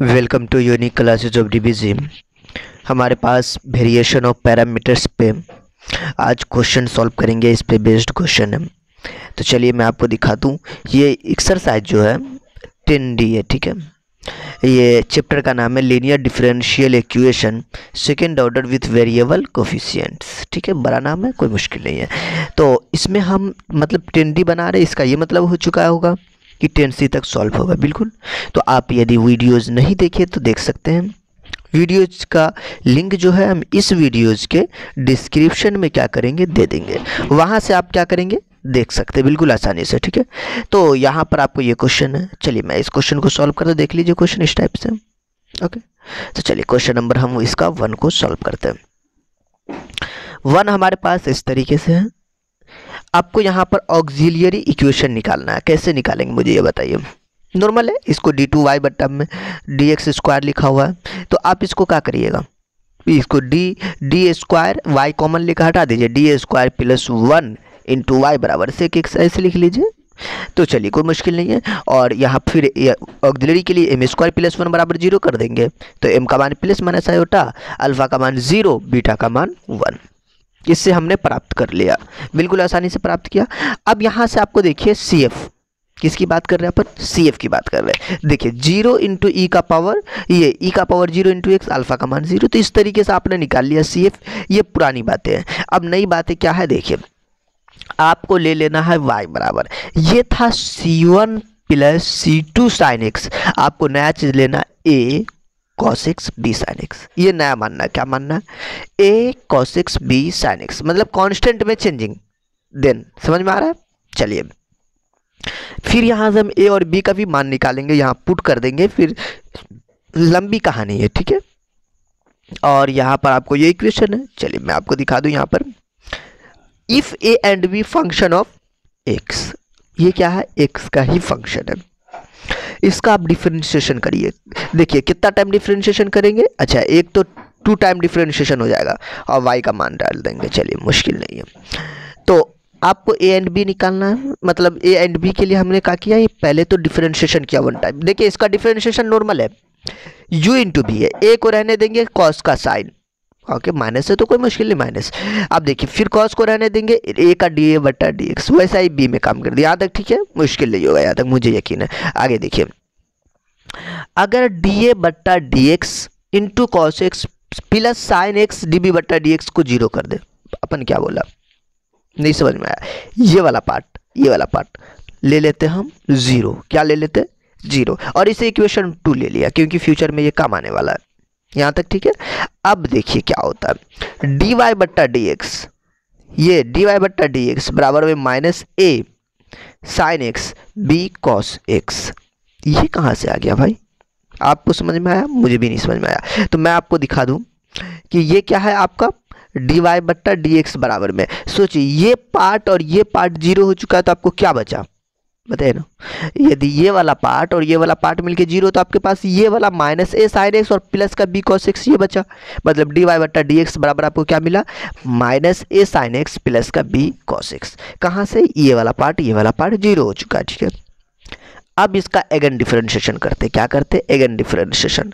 Welcome to unique classes of DBG हमारे पास variation of parameters पे आज क्वेश्चन सॉल्व करेंगे, इस पे बेस्ड क्वेश्चन है। तो चलिए मैं आपको दिखा दूँ ये एक्सरसाइज जो है टेन डी है, ठीक है? ये चैप्टर का नाम है linear differential equation second order with variable coefficients ठीक है? बड़ा नाम है, कोई मुश्किल नहीं है। तो इसमें हम मतलब टेन डी बना रहे इसका ये मतलब हो चुका होगा। कि टेन सी तक सॉल्व होगा, बिल्कुल। तो आप यदि वीडियोस नहीं देखे तो देख सकते हैं। वीडियोज़ का लिंक जो है, हम इस वीडियोज़ के डिस्क्रिप्शन में क्या करेंगे, दे देंगे। वहाँ से आप क्या करेंगे, देख सकते हैं, बिल्कुल आसानी से, ठीक है? तो यहाँ पर आपको ये क्वेश्चन है। चलिए, मैं इस क्वेश्चन को सॉल्व करते देख लीजिए क्वेश्चन इस टाइप से। ओके तो चलिए क्वेश्चन नंबर हम इसका वन को सॉल्व करते हैं। वन हमारे पास इस तरीके से है। आपको यहाँ पर ऑक्सिलियरी इक्वेशन निकालना है। कैसे निकालेंगे मुझे ये बताइए। नॉर्मल है, इसको डी टू वाई बट्टा में डी एक्स स्क्वायर लिखा हुआ है। तो आप इसको क्या करिएगा? इसको d d square y common लिखा, हटा दीजिए। D square plus one into y बराबर से एक ऐसे लिख लीजिए। तो चलिए, कोई मुश्किल नहीं है। और यहाँ फिर ऑक्सिलरी के लिए एम स्क्वायर प्लस वन बराबर ज़ीरो कर देंगे। तो एम का मान प्लस माइनस आयोटा अल्फ़ा का मान ज़ीरो बीटा का मान वन इससे हमने प्राप्त कर लिया। बिल्कुल आसानी से प्राप्त किया। अब यहाँ से आपको देखिए सी एफ़ किसकी बात कर रहे हैं अपन? सी एफ़ की बात कर रहे हैं। देखिए, ज़ीरो इंटू ई का पावर ये ई e का power zero into x alpha का मान ज़ीरो। तो इस तरीके से आपने निकाल लिया सी एफ़ ये पुरानी बातें हैं। अब नई बातें क्या है? देखिए, आपको ले लेना है वाई बराबर। ये था c one plus c two sine x आपको नया चीज़ लेना a cos x b sine x ये नया मानना है, क्या मानना है? A cos x b sine x मतलब कांस्टेंट में चेंजिंग देन समझ में आ रहा है? चलिए। फिर यहाँ से हम ए और बी का भी मान निकालेंगे, यहाँ पुट कर देंगे, फिर लंबी कहानी है, ठीक है? और यहाँ पर आपको ये इक्वेशन है। चलिए, मैं आपको दिखा दूँ यहाँ पर। If a and b function of x ये क्या है? एक्स का ही फ़ंक्शन है। इसका आप डिफ्रेंशिएशन करिए। देखिए, कितना टाइम डिफ्रेंशिएशन करेंगे? अच्छा एक तो टू टाइम डिफ्रेंशिएशन हो जाएगा और वाई का मान डाल देंगे। चलिए, मुश्किल नहीं है। तो आपको ए एंड बी निकालना है। मतलब ए एंड बी के लिए हमने क्या किया? ये पहले तो डिफ्रेंशिएशन किया वन टाइम देखिए, इसका डिफ्रेंशिएशन नॉर्मल है। यू इंटू बी है। ए को रहने देंगे कॉस का साइन ओके माइनस है तो कोई मुश्किल नहीं माइनस अब देखिए, फिर कॉस को रहने देंगे ए का डी ए बटा डी एक्स वैसा ही बी में काम कर दिया। यहाँ तक ठीक है? मुश्किल नहीं होगा यहाँ तक, मुझे यकीन है। आगे देखिए। अगर डी ए बट्टा d x into cos x plus sine x d b बट्टा डी एक्स को ज़ीरो कर दे। अपन क्या बोला? नहीं समझ में आया। ये वाला पार्ट ये वाला पार्ट ले लेते हम ज़ीरो क्या ले लेते ज़ीरो और इसे इक्वेशन टू ले लिया, क्योंकि फ्यूचर में ये काम आने वाला है। यहाँ तक ठीक है? अब देखिए क्या होता है। डी वाई बट्टा डी एक्स ये डी वाई बट्टा डी एक्स बराबर में minus a sine x b cos x ये कहाँ से आ गया भाई? आपको समझ में आया? मुझे भी नहीं समझ में आया। तो मैं आपको दिखा दूँ कि ये क्या है आपका? डी वाई बट्टा डी एक्स बराबर में। सोचिए, ये पार्ट और ये पार्ट ज़ीरो हो चुका है तो आपको क्या बचा? बताइए ना। यदि ये वाला पार्ट और ये वाला पार्ट मिलके ज़ीरो तो आपके पास ये वाला माइनस ए साइन एक्स और प्लस का बी कॉस एक्स ये बचा। मतलब डी वाई बट्टा डी एक्स बराबर आपको क्या मिला? Minus a sine x plus का बी कॉस एक्स कहाँ से? ये वाला पार्ट ये वाला पार्ट ज़ीरो हो चुका है, ठीक है? अब इसका एगन डिफरेंशिएशन करते क्या करते एगन डिफरेंशिएशन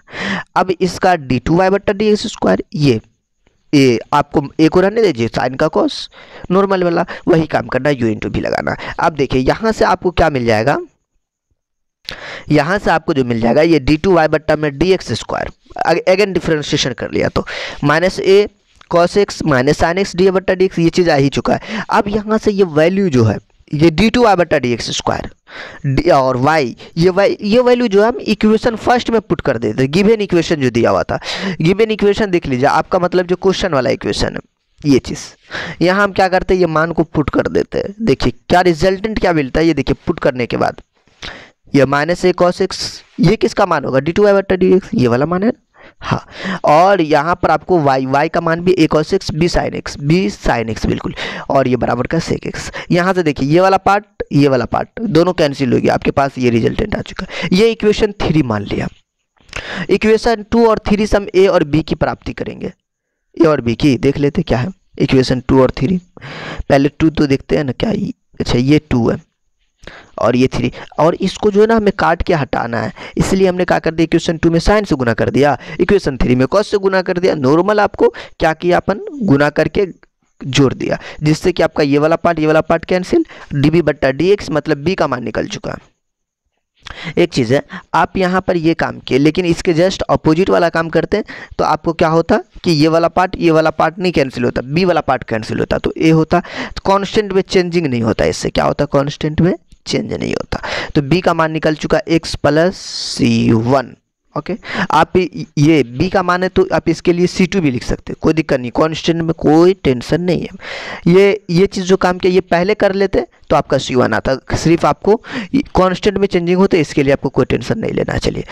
अब इसका डी टू वाई बट्टा डी एक्स स्क्वायर ये। ए आपको ए को रहने दीजिए, साइन का कोस नॉर्मल वाला, वही काम करना, यू इंटू भी लगाना। अब देखिए, यहाँ से आपको क्या मिल जाएगा? यहाँ से आपको जो मिल जाएगा, ये डी टू वाई बट्टा में d x square again differentiation कर लिया तो minus a cos x minus sine x d बट्टा डी एक्स ये चीज़ आ ही चुका है। अब यहाँ से ये वैल्यू जो है ये डी टू वाई बटा डी एक्स स्क्वायर और वाई ये वाई ये वैल्यू जो है हम इक्वेशन फ़र्स्ट में पुट कर देते गिवेन इक्वेशन जो दिया हुआ था। गिवेन इक्वेशन देख लीजिए, आपका मतलब जो क्वेश्चन वाला इक्वेशन है, ये चीज़। यहाँ हम क्या करते हैं, ये मान को पुट कर देते हैं। देखिए, क्या रिजल्टेंट क्या मिलता है, ये देखिए पुट करने के बाद। ये माइनस ए कॉस एक्स ये किसका मान होगा? डी टू वाई बटा डी एक्स ये वाला मान है हाँ और यहाँ पर आपको वाई वाई का मान भी a cos x b sine x b sine x बिल्कुल। और ये बराबर का सेक एक्स यहाँ से देखिए, ये वाला पार्ट ये वाला पार्ट दोनों कैंसिल हो गया आपके पास ये रिजल्टेंट आ चुका ये इक्वेशन थ्री मान लिया। इक्वेशन टू और थ्री से हम ए और बी की प्राप्ति करेंगे। ए और बी की, देख लेते क्या है। इक्वेशन टू और थ्री पहले टू तो देखते हैं ना क्या अच्छा ये टू है। और ये थ्री, और इसको जो है ना हमें काट के हटाना है। इसलिए हमने क्या कर दिया? इक्वेशन टू में साइन से गुना कर दिया। इक्वेशन थ्री में कॉस से गुना कर दिया। नॉर्मल आपको क्या किया अपन? गुना करके जोड़ दिया। जिससे कि आपका ये वाला पार्ट ये वाला पार्ट कैंसिल डी बी बट्टा डी एक्स मतलब बी का मान निकल चुका। है एक चीज़ है, आप यहाँ पर ये काम किए, लेकिन इसके जस्ट अपोजिट वाला काम करते हैं तो आपको क्या होता कि ये वाला पार्ट ये वाला पार्ट नहीं कैंसिल होता बी वाला पार्ट कैंसिल होता तो ए होता। तो कॉन्स्टेंट में चेंजिंग नहीं होता इससे। क्या होता कॉन्स्टेंट में? चेंज नहीं होता। तो बी का मान निकल चुका x plus c one okay आप ये बी का मान है तो आप इसके लिए सी टू भी लिख सकते हैं, कोई दिक्कत नहीं कॉन्स्टेंट में कोई टेंशन नहीं है। ये ये चीज़ जो काम किया, ये पहले कर लेते तो आपका सी वन आता सिर्फ़ आपको कॉन्स्टेंट में चेंजिंग होते इसके लिए आपको कोई टेंशन नहीं लेना चलिए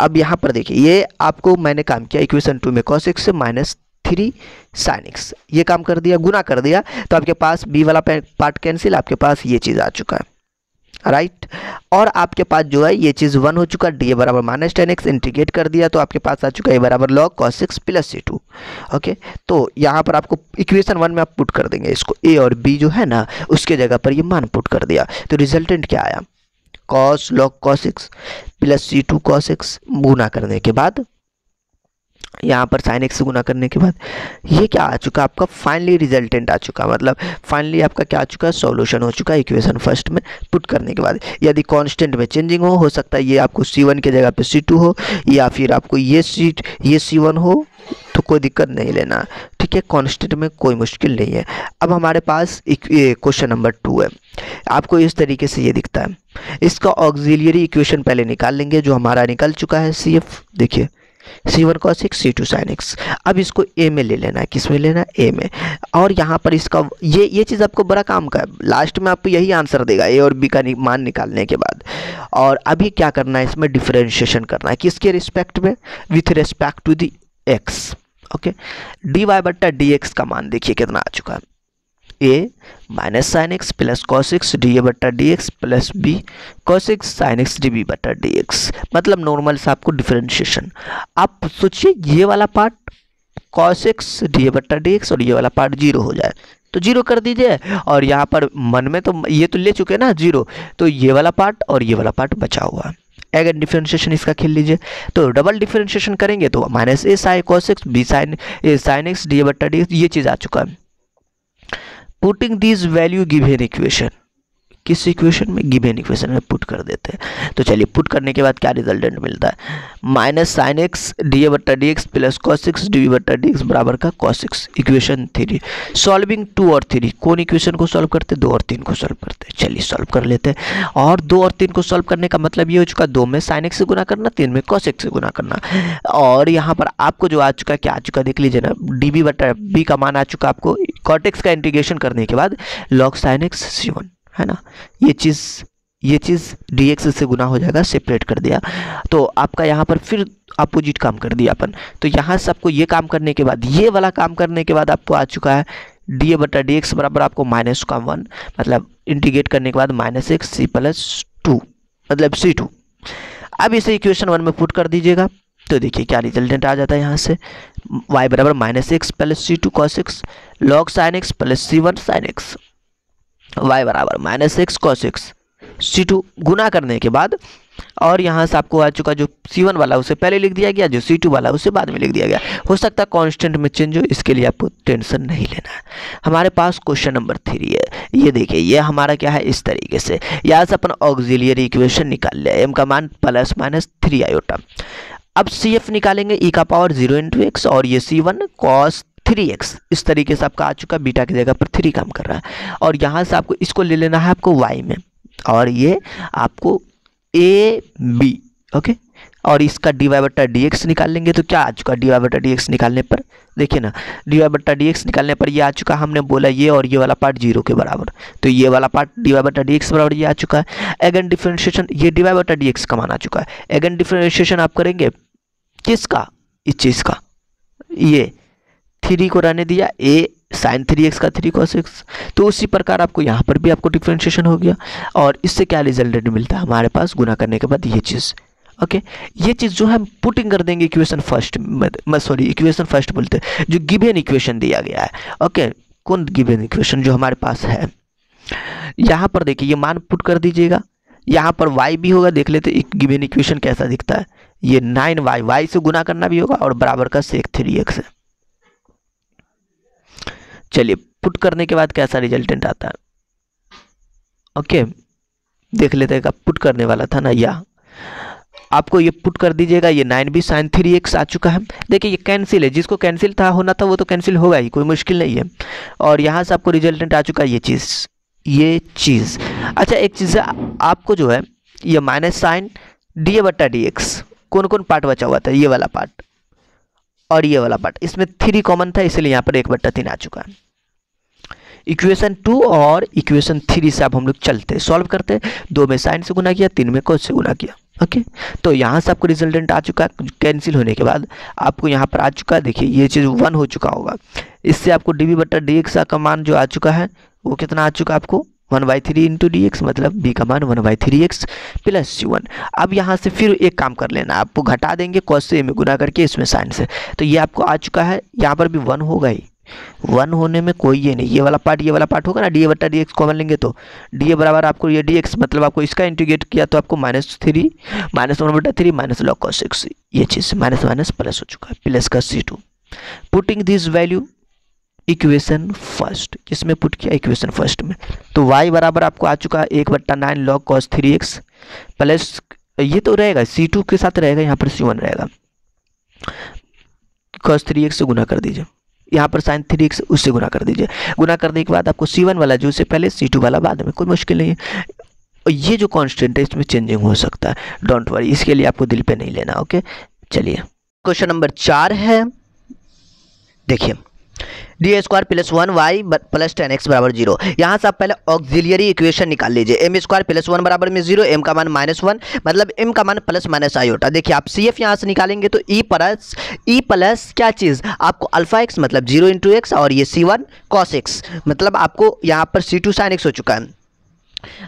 अब यहाँ पर देखिए, ये आपको मैंने काम किया इक्वेशन टू में cos x minus three sine x ये काम कर दिया गुना कर दिया तो आपके पास बी वाला पार्ट कैंसिल आपके पास ये चीज़ आ चुका है। राइट और आपके पास जो है, ये चीज़ वन हो चुका डी ए बराबर माइनस टेन एक्स इंटीग्रेट कर दिया तो आपके पास आ चुका है बराबर log cos six plus c two okay तो यहाँ पर आपको इक्वेशन वन में आप पुट कर देंगे, इसको ए और बी जो है ना, उसके जगह पर ये मान पुट कर दिया. तो रिजल्टेंट क्या आया? Cos log cos x plus c two cos x गुना करने के बाद यहाँ पर साइन एक्स गुना करने के बाद ये क्या आ चुका? आपका फाइनली रिजल्टेंट आ चुका। मतलब फाइनली आपका क्या आ चुका? है सॉल्यूशन हो चुका है इक्वेशन फ़र्स्ट में पुट करने के बाद। यदि कांस्टेंट में चेंजिंग हो हो सकता है ये आपको सी वन के जगह पे सी टू हो, या फिर आपको ये सी ये सी वन हो तो कोई दिक्कत नहीं लेना। ठीक है कांस्टेंट में कोई मुश्किल नहीं है। अब हमारे पास क्वेश्चन नंबर टू है। आपको इस तरीके से ये दिखता है। इसका ऑक्सिलियरी इक्वेशन पहले निकाल लेंगे, जो हमारा निकल चुका है सी देखिए c one cos x c two sine x अब इसको ए में ले लेना है, किसमें लेना है? ए में। और यहाँ पर इसका ये ये चीज़ आपको बड़ा काम का है। लास्ट में आपको यही आंसर देगा ए और बी का मान निकालने के बाद। और अभी क्या करना है इसमें? डिफ्रेंशिएशन करना है। किसके रिस्पेक्ट में? With respect to the x okay d y बट्टा डी एक्स का मान देखिए कितना आ चुका है। A minus sine x plus cos x d a बट्टा d x plus b cos x sine x d b बट्टा डी एक्स मतलब नॉर्मल से आपको डिफ्रेंशिएशन आप सोचिए, ये वाला part cos x d a बट्टा डी एक्स और ये वाला पार्ट ज़ीरो हो जाए। तो ज़ीरो कर दीजिए। और यहाँ पर मन में तो ये तो ले चुके हैं ना ज़ीरो तो ये वाला पार्ट और ये वाला पार्ट बचा हुआ। है अगर डिफ्रेंशिएशन इसका खेल लीजिए तो डबल डिफ्रेंशिएशन करेंगे तो minus a sine cos x b sine a sine x d बट्टा डी ये चीज़ आ चुका। है putting this value given equation किस इक्वेशन में गिवेन इक्वेशन में पुट कर देते हैं? तो चलिए पुट करने के बाद क्या रिजल्टेंट मिलता है? Minus sine x d a बट्टा d x plus cos x d बट्टा डी एक्स बराबर का cos x equation three solving two और थ्री कौन इक्वेशन को सॉल्व करते? दो और तीन को सॉल्व करते। चलिए सॉल्व कर लेते हैं। और दो और तीन को सॉल्व करने का मतलब ये हो चुका दो में साइन एक्स से गुना करना, तीन में कॉस एक्स से गुना करना। और यहाँ पर आपको जो आ चुका क्या आ चुका देख लीजिए ना डी बी बट्टा बी का मान आ चुका आपको। कॉटेक्स का इंटीग्रेशन करने के बाद log sine x c one है ना? ये चीज़ ये चीज़ डी एक्स से गुना हो जाएगा सेपरेट कर दिया। तो आपका यहाँ पर फिर अपोजिट काम कर दिया अपन। तो यहाँ से आपको ये काम करने के बाद, ये वाला काम करने के बाद आपको आ चुका है डी ए बटा डी एक्स बराबर आपको माइनस का वन मतलब इंटीग्रेट करने के बाद minus x c plus two मतलब सी टू अब इसे इक्वेशन वन में पुट कर दीजिएगा। तो देखिए क्या रिजल्टेंट आ जाता है यहाँ से। वाई बराबर minus x plus c two cos x log sine x plus c one sine x y बराबर minus x cos x c two गुना करने के बाद, और यहाँ से आपको आ चुका जो सी वन वाला, उसे पहले लिख दिया गया, जो सी टू वाला, उसे बाद में लिख दिया गया। हो सकता है कॉन्स्टेंट में चेंज हो, इसके लिए आपको टेंशन नहीं लेना। है हमारे पास क्वेश्चन नंबर थ्री है। ये देखिए, ये हमारा क्या है? इस तरीके से। यहाँ से अपन ऑक्सिलियरी इक्वेशन निकाल लिया एम का मान प्लस माइनस थ्री आयोटा अब सी एफ़ निकालेंगे ई e का पावर ज़ीरो इंटू एक्स और ये c one cos three x इस तरीके से आपका आ चुका बीटा की जगह पर थ्री काम कर रहा है। और यहाँ से आपको इसको ले लेना है आपको वाई में। और ये आपको ए बी ओके और इसका डी वाई बट्टा डी एक्स निकाल लेंगे तो क्या आ चुका डी वाई बट्टा डी एक्स निकालने पर, देखिए ना डी वाई बट्टा डी एक्स निकालने पर ये आ चुका हमने बोला ये और ये वाला पार्ट ज़ीरो के बराबर। तो ये वाला पार्ट डी वाई बट्टा डी एक्स बराबर ये आ चुका है। एगन डिफ्रेंशिएशन ये डी वाई बट्टा डी एक्स का मान आ चुका है। एगन डिफ्रेंशिएशन आप करेंगे, किसका? इस चीज़ का। ये थ्री को रहने दिया ए साइन थ्री एक्स का थ्री कॉस एक्स तो उसी प्रकार आपको यहाँ पर भी आपको डिफ्रेंशिएशन हो गया और इससे क्या रिज़ल्ट मिलता है? हमारे पास गुना करने के बाद ये चीज़ ओके okay? ये चीज़ जो हम पुटिंग कर देंगे equation first sorry equation first बोलते हैं, जो गिवेन इक्वेशन दिया गया है ओके कौन गिवेन इक्वेशन जो हमारे पास है? यहाँ पर देखिए, ये मान पुट कर दीजिएगा। यहाँ पर वाई भी होगा, देख लेते एक गिवन इक्वेशन कैसा दिखता है। ये नाइन वाई वाई से गुना करना भी होगा और बराबर का सेक थ्री एक्स है। चलिए पुट करने के बाद कैसा रिजल्टेंट आता है? ओके देख लेते हैं पुट करने वाला था ना, या। आपको ये पुट कर दीजिएगा, ये nine b sine three x आ चुका है। देखिए, ये कैंसिल है। जिसको कैंसिल था, होना था, वो तो कैंसिल होगा ही, कोई मुश्किल नहीं है। और यहाँ से आपको रिजल्टेंट आ चुका है ये चीज़ ये चीज़। अच्छा एक चीज़ आपको जो है, ये माइनस साइन डी ए बट्टा डी एक्स कौन कौन पार्ट बचा हुआ था? ये वाला पार्ट और ये वाला पार्ट इसमें थ्री कॉमन था, इसलिए यहाँ पर एक बट्टा तीन आ चुका है। इक्वेशन टू और इक्वेशन थ्री से आप हम लोग चलते सॉल्व करते। दो में साइन से गुना किया, तीन में कोस से गुना किया ओके तो यहाँ से आपको रिजल्टेंट आ चुका है कैंसिल होने के बाद आपको यहाँ पर आ चुका है देखिए, ये चीज़ वन हो चुका होगा। इससे आपको डी बी बट्टा डी एक्स का मान जो आ चुका है, वो कितना आ चुका है आपको? One by three into d x मतलब बी का मान one by three x plus c one अब यहाँ से फिर एक काम कर लेना, आपको घटा देंगे कॉस से में गुना करके इसमें साइन से। तो ये आपको आ चुका है, यहाँ पर भी वन होगा ही वन होने में कोई ये नहीं, ये वाला पार्ट ये वाला पार्ट होगा ना डी ए बट्टा डी एक्स कॉमन लेंगे तो। डी ए बराबर आपको ये डी एक्स मतलब आपको इसका इंटीग्रेट किया तो आपको माइनस थ्री माइनस वन बट्टा three minus log cos x ये चीज़ माइनस माइनस प्लस हो चुका है प्लस का c two putting this value equation first किसमें पुट किया इक्वेशन फ़र्स्ट में। तो y बराबर आपको आ चुका है एक बट्टा nine log cos three x plus ये तो रहेगा सी टू के साथ रहेगा, यहाँ पर सी वन रहेगा। कॉस थ्री एक्स से गुना कर दीजिए। यहाँ पर साइन थ्री एक्स उससे गुना कर दीजिए। गुना करने के बाद आपको सी वन वाला, जो से पहले सी टू वाला बाद में, कोई मुश्किल नहीं है। ये जो कॉन्स्टेंट है, इसमें चेंजिंग हो सकता है। डोंट वरी इसके लिए आपको दिल पे नहीं लेना ओके चलिए। क्वेश्चन नंबर चार है। देखिए। D square plus one y plus ten x बराबर ज़ीरो यहाँ से आप पहले ऑक्सिलियरी इक्वेशन निकाल लीजिए। एम स्क्वायर प्लस वन बराबर में ज़ीरो एम का मान माइनस वन मतलब एम का मान प्लस माइनस आई होता। देखिए, आप सी एफ़ यहाँ से निकालेंगे तो ई प्लस ई प्लस क्या चीज़? आपको अल्फ़ा एक्स मतलब ज़ीरो इंटू एक्स और ये सी वन कॉस एक्स मतलब आपको यहाँ पर सी टू साइन एक्स हो चुका है।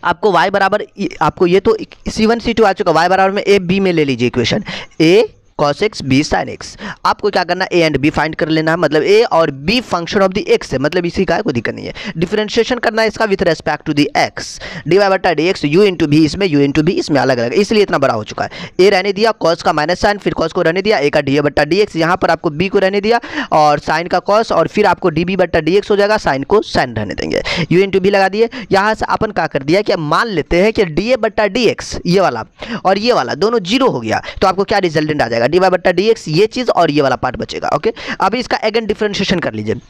आपको y बराबर, आपको ये तो सी वन सी टू आ चुका। y बराबर में ए बी में ले लीजिए equation a cos x b sine x आपको क्या करना ए एंड बी फाइंड कर लेना है। मतलब ए और b function of the x है। मतलब इसी का कोई दिक्कत नहीं है। डिफ्रेंशिएशन करना है इसका with respect to the x d y बटा d x u into b इसमें यू इंटू बी इसमें अलग अलग। इसलिए इतना बड़ा हो चुका है। ए रहने दिया कॉस का माइनस साइन फिर कॉस को रहने दिया ए का डी ए बट्टा डी एक्स यहाँ पर आपको बी को रहने दिया और साइन का कॉस और फिर आपको डी बी बट्टा डी एक्स हो जाएगा साइन को साइन रहने देंगे। यू इंटू बी लगा दिए। यहाँ से अपन क्या कर दिया कि मान लेते हैं कि डी ए बट्टा डी एक्स ये वाला और ये वाला, दोनों ज़ीरो हो गया। तो आपको क्या रिजल्टेंट आ जाएगा? डी वाई बट्टा डी एक्स ये चीज़ और ये वाला पार्ट बचेगा ओके अभी इसका अगेन डिफ्रेंशिएशन कर लीजिए।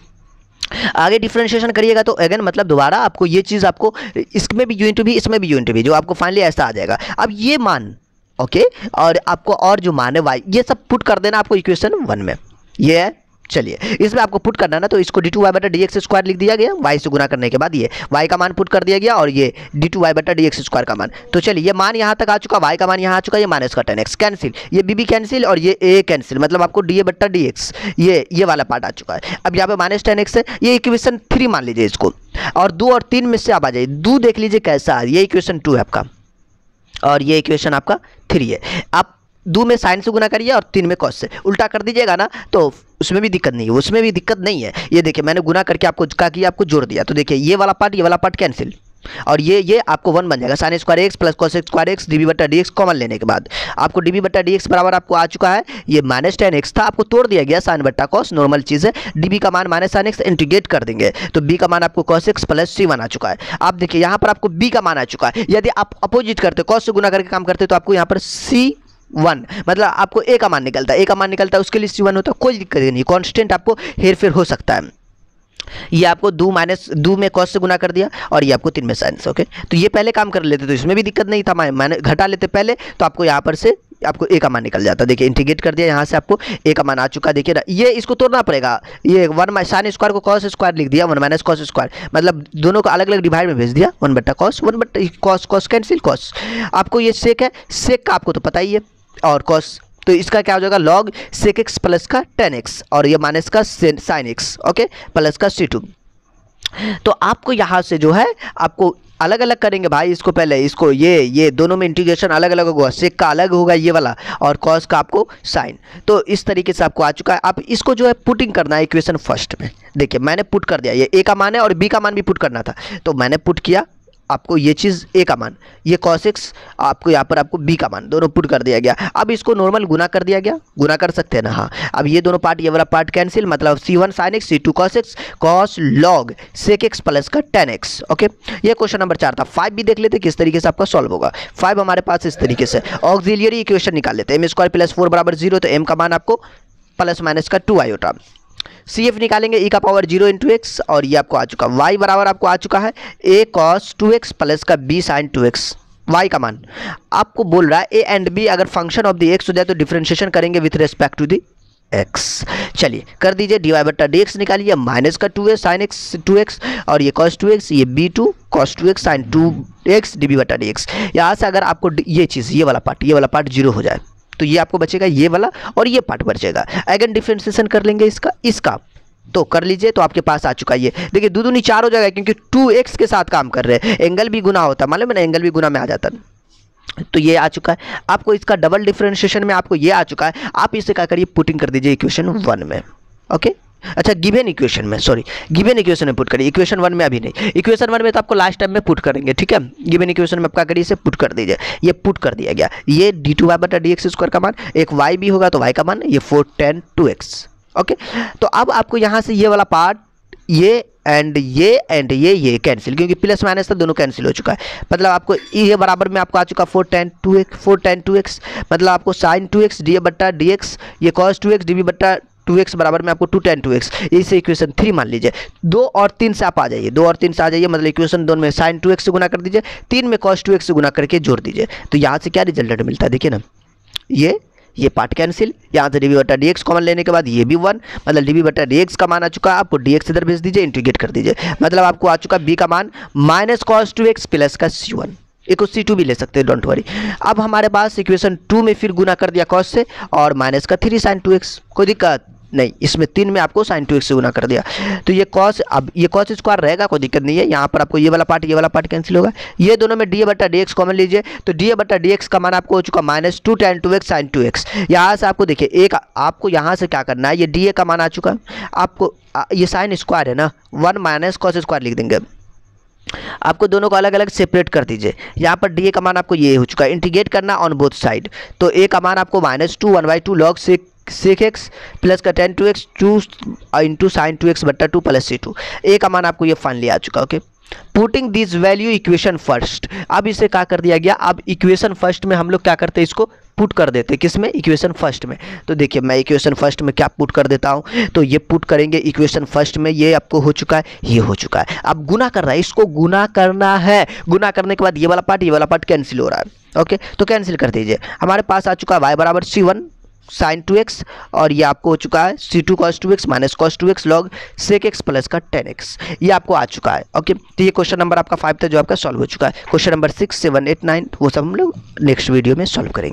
आगे डिफ्रेंशिएशन करिएगा तो अगेन मतलब दोबारा आपको ये चीज़ आपको, इसमें भी यूनिट भी इसमें भी यूनिट भी जो आपको फाइनली ऐसा आ जाएगा। अब ये मान ओके और आपको और जो मान है वाई ये सब पुट कर देना आपको इक्वेशन वन में। ये है चलिए, इसमें आपको पुट करना ना तो इसको डी टू वाई बटा डी एक्स स्क्वायर लिख दिया गया वाई से गुना करने के बाद ये वाई का मान पुट कर दिया गया और ये डी टू वाई बटा डी एक्स स्क्वायर का मान। तो चलिए, ये मान यहाँ तक आ चुका वाई का मान यहाँ आ चुका, ये माइनस का टेन एक्स कैंसिल ये बी बी कैंसिल और ये ए कैंसिल मतलब आपको डी ए बट्टा डी एक्स ये ये वाला पार्ट आ चुका है। अब यहाँ पे माइनस टेन एक्स है, ये इक्वेशन थ्री मान लीजिए इसको। और दो और तीन में से आप आ जाइए, दो देख लीजिए कैसा है, ये इक्वेशन टू है आपका। और ये इक्वेशन आपका थ्री है। आप दो में साइन से गुना करिए और तीन में कॉस से। उल्टा कर दीजिएगा ना तो उसमें भी दिक्कत नहीं है, उसमें भी दिक्कत नहीं है। ये देखिए, मैंने गुना करके आपको, कि आपको जोड़ दिया। तो देखिए, ये वाला पार्ट ये वाला पार्ट कैंसिल और ये ये आपको वन बन जाएगा। Sine square x plus cos square x d b बट्टा डी एक्स कॉमन लेने के बाद। आपको डीबी बट्टा डी एक्स बराबर आपको आ चुका है। ये माइनस टेन एक्स था, आपको तोड़ दिया गया साइन बट्टा कॉस नॉर्मल चीज़ है। डीबी का मान माइनस साइन एक्स इंटीग्रेट कर देंगे। तो बी का मान आपको cos x plus c one आ चुका है। आप देखिए, यहाँ पर आपको बी का मान आ चुका है। यदि आप अपोजिट करते कॉस से गुना करके काम करते तो आपको यहाँ पर सी वन मतलब आपको ए का मान निकलता है। ए का मान निकलता है, उसके लिए सी वन होता है, कोई दिक्कत नहीं। कॉन्स्टेंट आपको हेर फेर हो सकता है। ये आपको दो माइनस दो में कॉस से गुना कर दिया और ये आपको तीन में साइंस ओके तो ये पहले काम कर लेते तो इसमें भी दिक्कत नहीं था। मैंने घटा लेते पहले तो आपको यहाँ पर से, आपको ए का मान निकल जाता। देखिए इंटीग्रेट कर दिया, यहाँ से आपको ए का मान आ चुका। देखिए ये इसको तोड़ना पड़ेगा। ये वन साइन स्क्वायर को कॉस स्क्वायर लिख दिया वन माइनस कॉस स्क्वायर मतलब दोनों को अलग अलग डिवाइड में भेज दिया वन बट्टा कॉस वन बट्टा कॉस कॉस कैंसिल कॉस आपको ये सेक है। सेक का आपको तो पता ही है। और कॉस तो इसका क्या हो जाएगा? लॉग सेक एक्स प्लस का टेन एक्स और ये माइनस का साइन एक्स ओके प्लस का सी टू तो आपको यहाँ से जो है, आपको अलग अलग करेंगे भाई इसको पहले, इसको ये ये दोनों में इंटीग्रेशन अलग अलग होगा। सेक का अलग होगा ये वाला और कॉस का आपको साइन तो इस तरीके से आपको आ चुका है। आप इसको जो है पुटिंग करना है इक्वेशन फ़र्स्ट में। देखिए, मैंने पुट कर दिया। ये ए का मान है और बी का मान भी पुट करना था। तो मैंने पुट किया आपको ये चीज़ ए का मान, ये कॉसिक्स आपको यहाँ पर आपको बी का मान, दोनों पुट कर दिया गया। अब इसको नॉर्मल गुना कर दिया गया। गुना कर सकते हैं ना? हाँ। अब ये दोनों पार्ट ये वाला पार्ट कैंसिल मतलब c one sine x c two cos x cos log sec x plus का टेन एक्स ओके ये क्वेश्चन नंबर चार था। फाइव भी देख लेते, किस तरीके से आपका सॉल्व होगा। फाइव हमारे पास इस तरीके से। ऑक्सिलियरी इक्वेशन निकाल लेते एम स्क्वायर प्लस फोर बराबर ज़ीरो तो एम का मान आपको प्लस माइनस का टू आयोटा। सी एफ़ निकालेंगे ई e का पावर ज़ीरो इंटू एक्स और ये आपको आ चुका वाई बराबर आपको आ चुका है a cos two x plus का b sine two x y का मान। आपको बोल रहा है ए एंड बी अगर फ़ंक्शन ऑफ़ द एक्स हो जाए तो डिफ्रेंशिएशन करेंगे with respect to the x चलिए, कर दीजिए डी वाई बट्टा डी एक्स निकालिए माइनस का टू है साइन एक्स टू एक्स और ये कॉस टू एक्स ये b two cos two x sine two x d b बट्टा डी एक्स यहाँ से अगर आपको ये चीज़, ये वाला पार्ट ये वाला पार्ट ज़ीरो हो जाए। तो ये आपको बचेगा ये वाला और ये पार्ट बचेगा। अगेन डिफ्रेंसिएशन कर लेंगे इसका इसका। तो कर लीजिए तो आपके पास आ चुका है ये। देखिए, दो दूनी चार हो जाएगा क्योंकि टू एक्स के साथ काम कर रहे हैं। एंगल भी गुना होता, मालूम है ना एंगल भी गुना में आ जाता। तो ये आ चुका है। आपको इसका डबल डिफ्रेंशिएशन में आपको ये आ चुका है। आप इसे क्या करिए पुटिंग कर दीजिए इक्वेशन वन में। ओके अच्छा गिवन इक्वेशन में सॉरी गिवेन इक्वेशन में पुट करिए। इक्वेशन वन में अभी नहीं। इक्वेशन वन में तो आपको लास्ट टाइम में पुट करेंगे, ठीक है? गिवन इक्वेशन में आप क्या करिए, इसे पुट कर दीजिए। ये पुट कर दिया गया। ये डी टू वाई बटा डी एक्स स्क्वायर का मान, एक वाई भी होगा तो वाई का मान, ये four tan two x okay तो अब आपको यहाँ से ये वाला पार्ट ये एंड ये एंड ये ये कैंसिल क्योंकि प्लस माइनस तो दोनों कैंसिल हो चुका है। मतलब आपको ये बराबर में आपको आ चुका four tan two x four tan two x मतलब आपको sine two x d a बट्टा डी एक्स ये cos two x d b बट्टा टू एक्स बराबर में आपको टू टेन टू एक्स। इसे इक्वेशन थ्री मान लीजिए। दो और तीन से आप आ जाइए। दो और तीन से आ जाइए मतलब इक्वेशन दोनों में साइन टू एक्स से गुना कर दीजिए। तीन में कॉस टू एक्स से गुना करके जोड़ दीजिए। तो यहाँ से क्या रिज़ल्ट मिलता है? देखिए ना। ये ये पार्ट कैंसिल यहाँ से डीबी बटा डी एक्स कॉमन लेने के बाद ये भी वन मतलब डीबी बटा डी एक्स का मान आ चुका है। आपको डी एक्स इधर भेज दीजिए इंटीग्रेट कर दीजिए। मतलब आपको आ चुका बी का मान minus cos two x plus का सी वन एक सी टू भी ले सकते हैं डोंट वरी अब हमारे पास इक्वेशन टू में फिर गुना कर दिया कॉस से, और माइनस का थ्री साइन टू एक्स कोई दिक्कत? नहीं, इसमें तीन में आपको साइन टू एक्स से गुना कर दिया। तो ये कॉस अब ये कॉस स्क्वायर रहेगा, कोई दिक्कत नहीं है। यहाँ पर आपको ये वाला पार्ट ये वाला पार्ट कैंसिल होगा। ये दोनों में डी ए बट्टा डी एक्स कॉमन लीजिए। तो डी ए बट्टा डी एक्स का मान आपको हो चुका minus two tan two x sine two x यहाँ से आपको देखिए, एक, आपको यहाँ से क्या करना है? ये डी का मान आ चुका। आपको ये साइन स्क्वायर है ना? वन माइनस कॉस स्क्वायर लिख देंगे। आपको दोनों को अलग अलग सेपरेट कर दीजिए। यहाँ पर डी ए का मान आपको ये हो चुका। है इंटीग्रेट करना ऑन बोथ साइड तो ए का मान आपको minus two one by two log से सेक एक्स प्लस का tan two x two into sine two x बट्टा two plus C two a का मान आपको ये फाइनली आ चुका okay putting this value equation first अब इसे क्या कर दिया गया? अब इक्वेशन फ़र्स्ट में हम लोग क्या करते हैं इसको? पुट कर देते किसमें? इक्वेशन फ़र्स्ट में। तो देखिए, मैं इक्वेशन फ़र्स्ट में क्या पुट कर देता हूँ? तो ये पुट करेंगे इक्वेशन फ़र्स्ट में। ये आपको हो चुका है, ये हो चुका है। अब गुना कर रहा है, इसको गुना करना है। गुना करने के बाद ये वाला पार्ट ये वाला पार्ट कैंसिल हो रहा है ओके तो कैंसिल कर दीजिए। हमारे पास आ चुका है वाई बराबर C one sine two x और ये आपको हो चुका है C two cos two x minus cos two x log sec x plus का टेन एक्स ये आपको आ चुका है ओके तो ये क्वेश्चन नंबर आपका फाइव था जो आपका सॉल्व हो चुका है। Question number six seven eight nine वो सब हम लोग नेक्स्ट वीडियो में सॉल्व करेंगे।